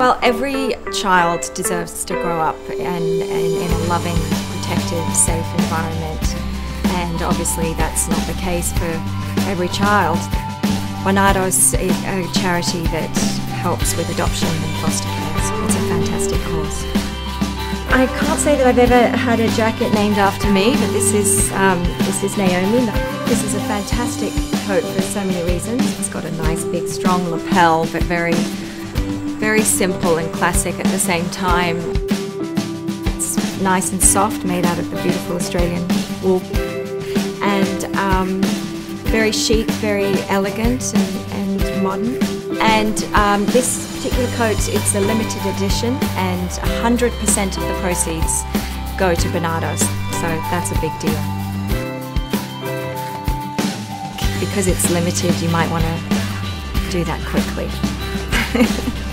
Well, every child deserves to grow up in, in, in, a loving, protective, safe environment. And obviously, that's not the case for every child. Barnardos is a charity that helps with adoption and foster care, it's a fantastic cause. I can't say that I've ever had a jacket named after me, but this is um, this is Naomi. This is a fantastic coat for so many reasons. It's got a nice big strong lapel, but very very simple and classic at the same time. It's nice and soft, made out of the beautiful Australian wool, and um, very chic, very elegant and, and modern. And um, this particular coat, it's a limited edition, and 100% of the proceeds go to Barnardos, so that's a big deal. Because it's limited, you might want to do that quickly.